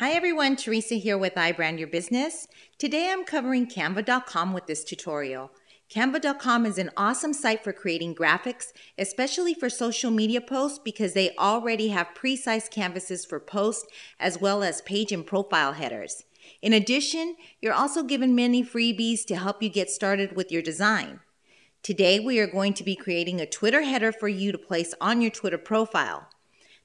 Hi everyone, Theresa here with iBrand Your Business. Today I'm covering Canva.com with this tutorial. Canva.com is an awesome site for creating graphics, especially for social media posts because they already have pre-sized canvases for posts as well as page and profile headers. In addition, you're also given many freebies to help you get started with your design. Today we are going to be creating a Twitter header for you to place on your Twitter profile.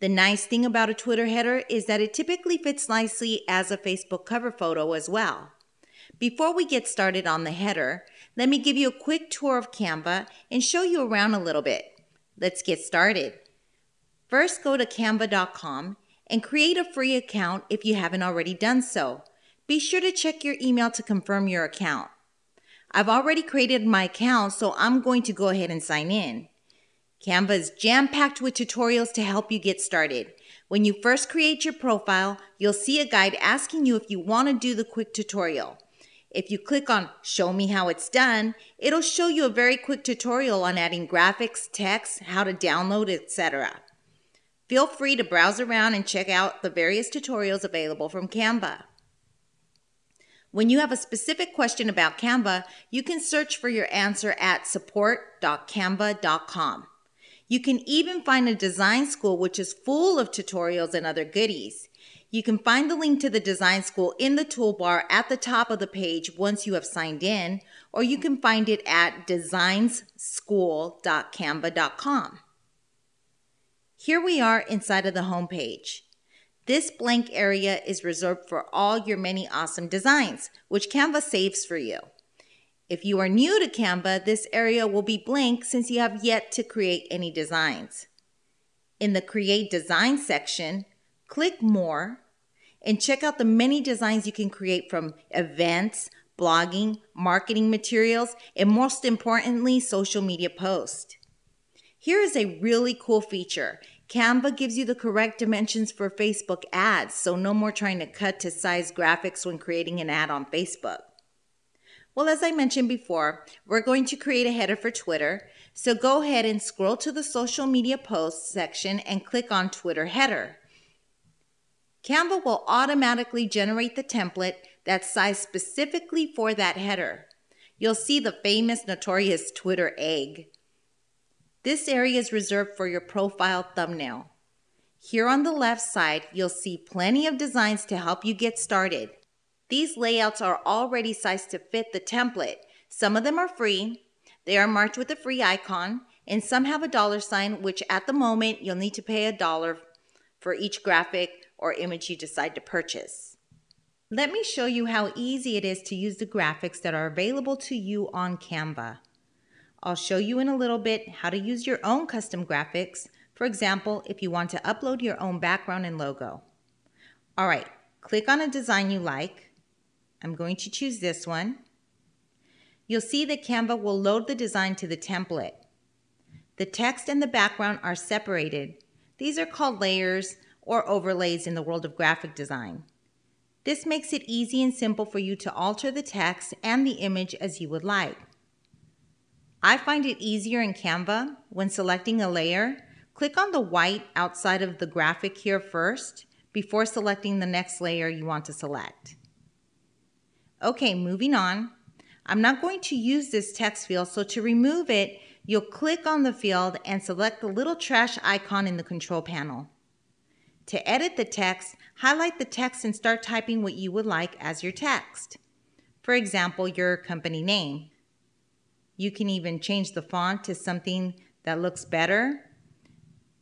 The nice thing about a Twitter header is that it typically fits nicely as a Facebook cover photo as well. Before we get started on the header, let me give you a quick tour of Canva and show you around a little bit. Let's get started. First, go to canva.com and create a free account if you haven't already done so. Be sure to check your email to confirm your account. I've already created my account, so I'm going to go ahead and sign in. Canva is jam packed with tutorials to help you get started. When you first create your profile, you'll see a guide asking you if you want to do the quick tutorial. If you click on Show me how it's done, it'll show you a very quick tutorial on adding graphics, text, how to download, etc. Feel free to browse around and check out the various tutorials available from Canva. When you have a specific question about Canva, you can search for your answer at support.canva.com. You can even find a design school which is full of tutorials and other goodies. You can find the link to the design school in the toolbar at the top of the page once you have signed in, or you can find it at designschool.canva.com. Here we are inside of the home page. This blank area is reserved for all your many awesome designs, which Canva saves for you. If you are new to Canva, this area will be blank since you have yet to create any designs. In the Create Design section, click More and check out the many designs you can create from events, blogging, marketing materials, and most importantly, social media posts. Here is a really cool feature. Canva gives you the correct dimensions for Facebook ads, so no more trying to cut to size graphics when creating an ad on Facebook. Well, as I mentioned before, we're going to create a header for Twitter. So go ahead and scroll to the social media posts section and click on Twitter header. Canva will automatically generate the template that's sized specifically for that header. You'll see the famous notorious Twitter egg. This area is reserved for your profile thumbnail. Here on the left side, you'll see plenty of designs to help you get started. These layouts are already sized to fit the template. Some of them are free. They are marked with a free icon, and some have a dollar sign, which at the moment you'll need to pay a dollar for each graphic or image you decide to purchase. Let me show you how easy it is to use the graphics that are available to you on Canva. I'll show you in a little bit how to use your own custom graphics, for example, if you want to upload your own background and logo. All right, click on a design you like. I'm going to choose this one. You'll see that Canva will load the design to the template. The text and the background are separated. These are called layers or overlays in the world of graphic design. This makes it easy and simple for you to alter the text and the image as you would like. I find it easier in Canva when selecting a layer. Click on the white outside of the graphic here first before selecting the next layer you want to select. Okay, moving on. I'm not going to use this text field, so to remove it, you'll click on the field and select the little trash icon in the control panel. To edit the text, highlight the text and start typing what you would like as your text. For example, your company name. You can even change the font to something that looks better.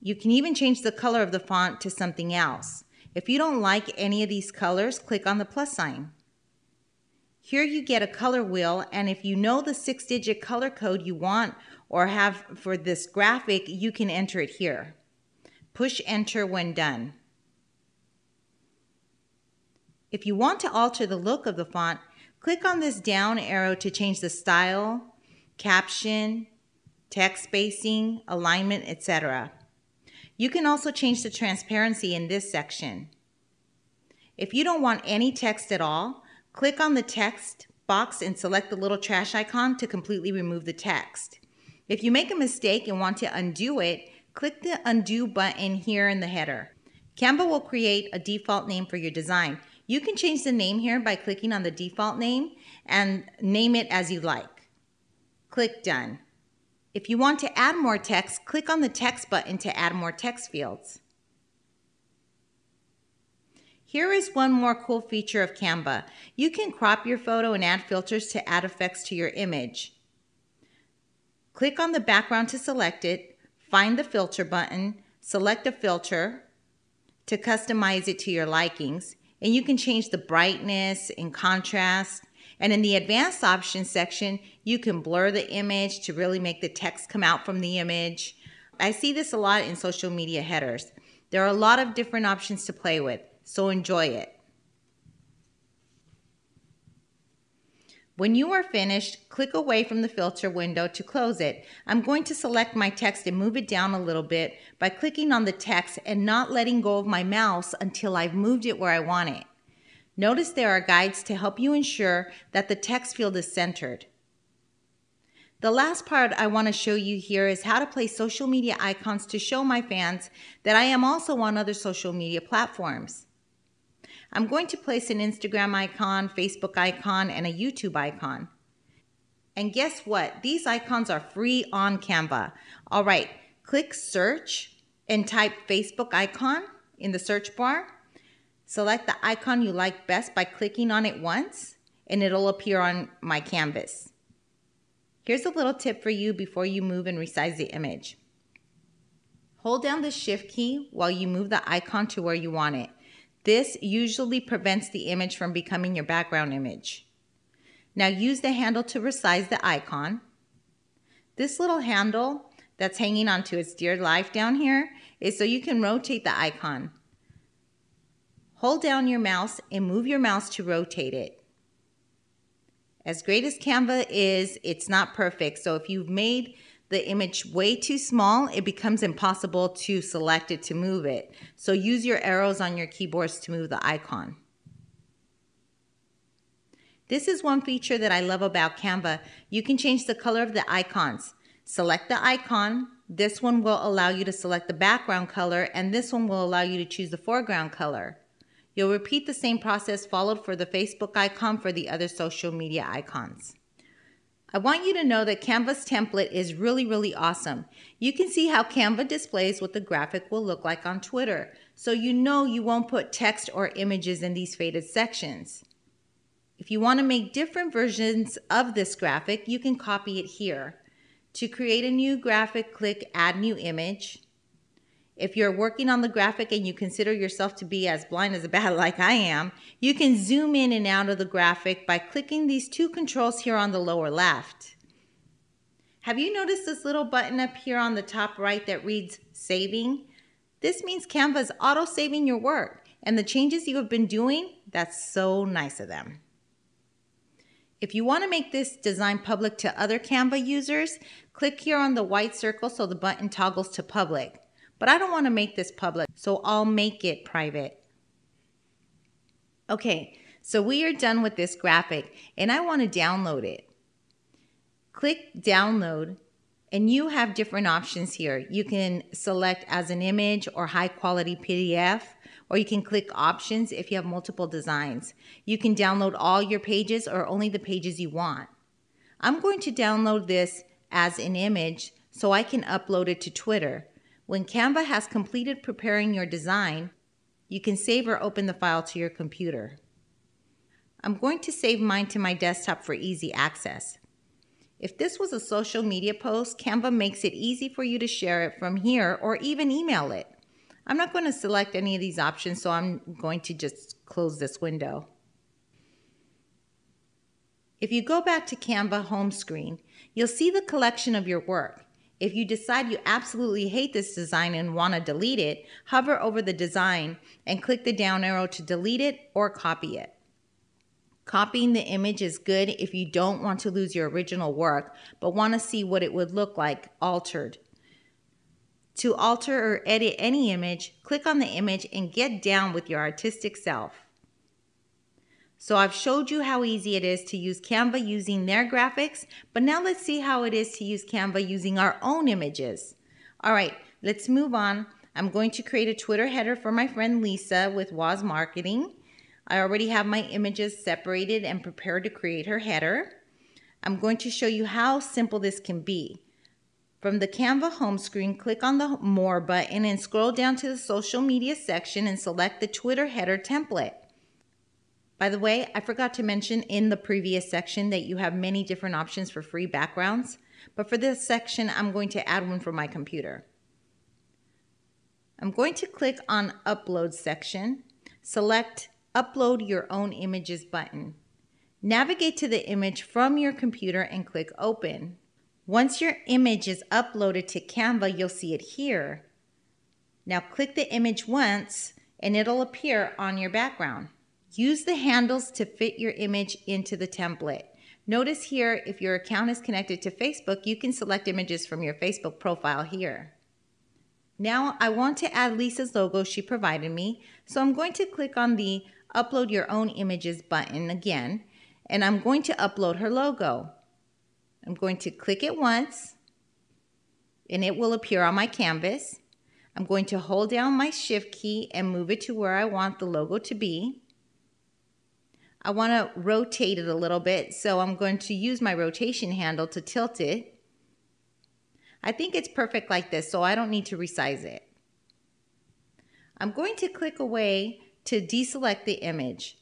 You can even change the color of the font to something else. If you don't like any of these colors, click on the plus sign. Here you get a color wheel, and if you know the six digit color code you want or have for this graphic, you can enter it here. Push enter when done. If you want to alter the look of the font, click on this down arrow to change the style, caption, text spacing, alignment, etc. You can also change the transparency in this section. If you don't want any text at all, Click on the text box and select the little trash icon to completely remove the text. If you make a mistake and want to undo it, click the undo button here in the header. Canva will create a default name for your design. You can change the name here by clicking on the default name and name it as you like. Click Done. If you want to add more text, click on the text button to add more text fields. Here is one more cool feature of Canva. You can crop your photo and add filters to add effects to your image. Click on the background to select it, find the filter button, select a filter to customize it to your likings, and you can change the brightness and contrast. And in the advanced options section, you can blur the image to really make the text come out from the image. I see this a lot in social media headers. There are a lot of different options to play with, so enjoy it. When you are finished, click away from the filter window to close it. I'm going to select my text and move it down a little bit by clicking on the text and not letting go of my mouse until I've moved it where I want it. Notice there are guides to help you ensure that the text field is centered. The last part I want to show you here is how to place social media icons to show my fans that I am also on other social media platforms. I'm going to place an Instagram icon, Facebook icon, and a YouTube icon. And guess what? These icons are free on Canva. All right, click search and type Facebook icon in the search bar. Select the icon you like best by clicking on it once and it'll appear on my canvas. Here's a little tip for you before you move and resize the image. Hold down the shift key while you move the icon to where you want it. This usually prevents the image from becoming your background image. Now use the handle to resize the icon. This little handle that's hanging onto its dear life down here is so you can rotate the icon. Hold down your mouse and move your mouse to rotate it. As great as Canva is, it's not perfect. So if you've made the image way too small, it becomes impossible to select it to move it. So use your arrows on your keyboards to move the icon. This is one feature that I love about Canva. You can change the color of the icons. Select the icon. This one will allow you to select the background color and this one will allow you to choose the foreground color. You'll repeat the same process followed for the Facebook icon for the other social media icons. I want you to know that Canva's template is really, really awesome. You can see how Canva displays what the graphic will look like on Twitter, so you know you won't put text or images in these faded sections. If you want to make different versions of this graphic, you can copy it here. To create a new graphic, click Add New Image. If you're working on the graphic and you consider yourself to be as blind as a bat like I am, you can zoom in and out of the graphic by clicking these two controls here on the lower left. Have you noticed this little button up here on the top right that reads Saving? This means Canva is auto-saving your work and the changes you have been doing, that's so nice of them. If you want to make this design public to other Canva users, click here on the white circle so the button toggles to public but I don't want to make this public, so I'll make it private. Okay, so we are done with this graphic and I want to download it. Click download and you have different options here. You can select as an image or high quality PDF, or you can click options if you have multiple designs. You can download all your pages or only the pages you want. I'm going to download this as an image so I can upload it to Twitter. When Canva has completed preparing your design, you can save or open the file to your computer. I'm going to save mine to my desktop for easy access. If this was a social media post, Canva makes it easy for you to share it from here or even email it. I'm not going to select any of these options, so I'm going to just close this window. If you go back to Canva home screen, you'll see the collection of your work. If you decide you absolutely hate this design and want to delete it, hover over the design and click the down arrow to delete it or copy it. Copying the image is good if you don't want to lose your original work, but want to see what it would look like altered. To alter or edit any image, click on the image and get down with your artistic self. So I've showed you how easy it is to use Canva using their graphics, but now let's see how it is to use Canva using our own images. All right, let's move on. I'm going to create a Twitter header for my friend Lisa with Woz Marketing. I already have my images separated and prepared to create her header. I'm going to show you how simple this can be. From the Canva home screen, click on the More button and scroll down to the social media section and select the Twitter header template. By the way, I forgot to mention in the previous section that you have many different options for free backgrounds, but for this section, I'm going to add one for my computer. I'm going to click on Upload section, select Upload Your Own Images button. Navigate to the image from your computer and click Open. Once your image is uploaded to Canva, you'll see it here. Now click the image once and it'll appear on your background. Use the handles to fit your image into the template. Notice here, if your account is connected to Facebook, you can select images from your Facebook profile here. Now I want to add Lisa's logo she provided me, so I'm going to click on the Upload Your Own Images button again, and I'm going to upload her logo. I'm going to click it once and it will appear on my canvas. I'm going to hold down my shift key and move it to where I want the logo to be. I want to rotate it a little bit, so I'm going to use my rotation handle to tilt it. I think it's perfect like this, so I don't need to resize it. I'm going to click away to deselect the image.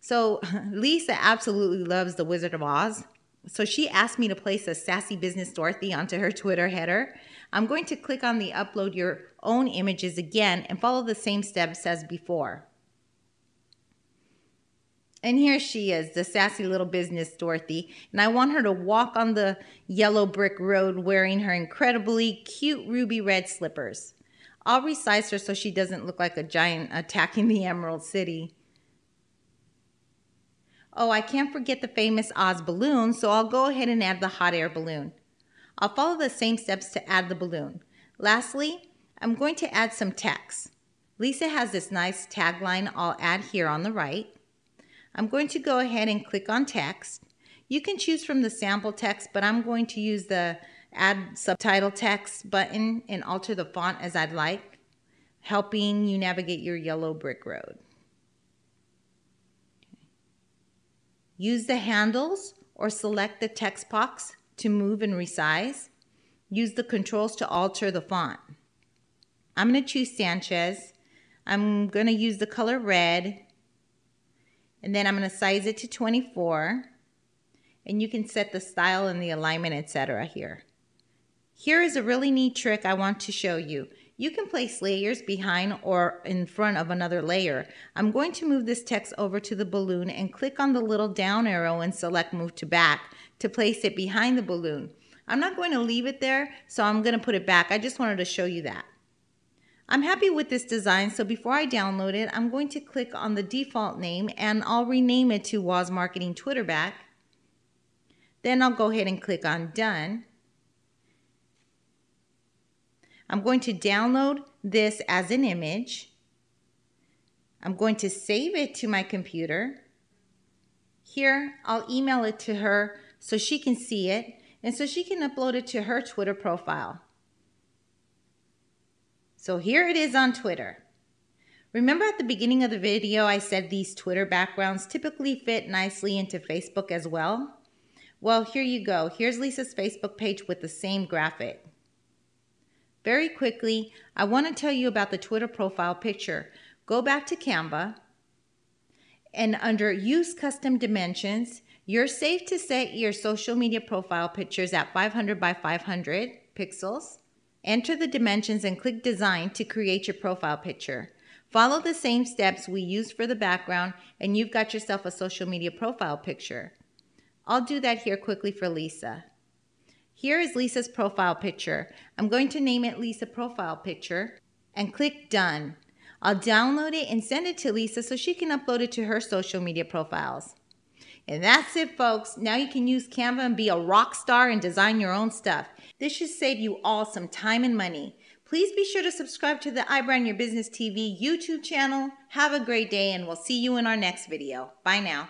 So Lisa absolutely loves The Wizard of Oz. So she asked me to place a Sassy Business Dorothy onto her Twitter header. I'm going to click on the upload your own images again and follow the same steps as before. And here she is, the sassy little business Dorothy. And I want her to walk on the yellow brick road wearing her incredibly cute ruby red slippers. I'll resize her so she doesn't look like a giant attacking the Emerald City. Oh, I can't forget the famous Oz balloon, so I'll go ahead and add the hot air balloon. I'll follow the same steps to add the balloon. Lastly, I'm going to add some text. Lisa has this nice tagline I'll add here on the right. I'm going to go ahead and click on text. You can choose from the sample text, but I'm going to use the add subtitle text button and alter the font as I'd like, helping you navigate your yellow brick road. Use the handles or select the text box to move and resize. Use the controls to alter the font. I'm going to choose Sanchez. I'm going to use the color red. And then I'm going to size it to 24. And you can set the style and the alignment, etc. here. Here is a really neat trick I want to show you. You can place layers behind or in front of another layer. I'm going to move this text over to the balloon and click on the little down arrow and select move to back to place it behind the balloon. I'm not going to leave it there, so I'm going to put it back. I just wanted to show you that. I'm happy with this design, so before I download it, I'm going to click on the default name and I'll rename it to Woz Marketing Twitter Back. Then I'll go ahead and click on Done. I'm going to download this as an image. I'm going to save it to my computer. Here, I'll email it to her so she can see it and so she can upload it to her Twitter profile. So here it is on Twitter. Remember at the beginning of the video I said these Twitter backgrounds typically fit nicely into Facebook as well? Well, here you go. Here's Lisa's Facebook page with the same graphic. Very quickly, I want to tell you about the Twitter profile picture. Go back to Canva and under Use Custom Dimensions, you're safe to set your social media profile pictures at 500 by 500 pixels. Enter the dimensions and click Design to create your profile picture. Follow the same steps we used for the background and you've got yourself a social media profile picture. I'll do that here quickly for Lisa. Here is Lisa's profile picture. I'm going to name it Lisa Profile Picture and click Done. I'll download it and send it to Lisa so she can upload it to her social media profiles. And that's it, folks. Now you can use Canva and be a rock star and design your own stuff. This should save you all some time and money. Please be sure to subscribe to the iBrand Your Business TV YouTube channel. Have a great day, and we'll see you in our next video. Bye now.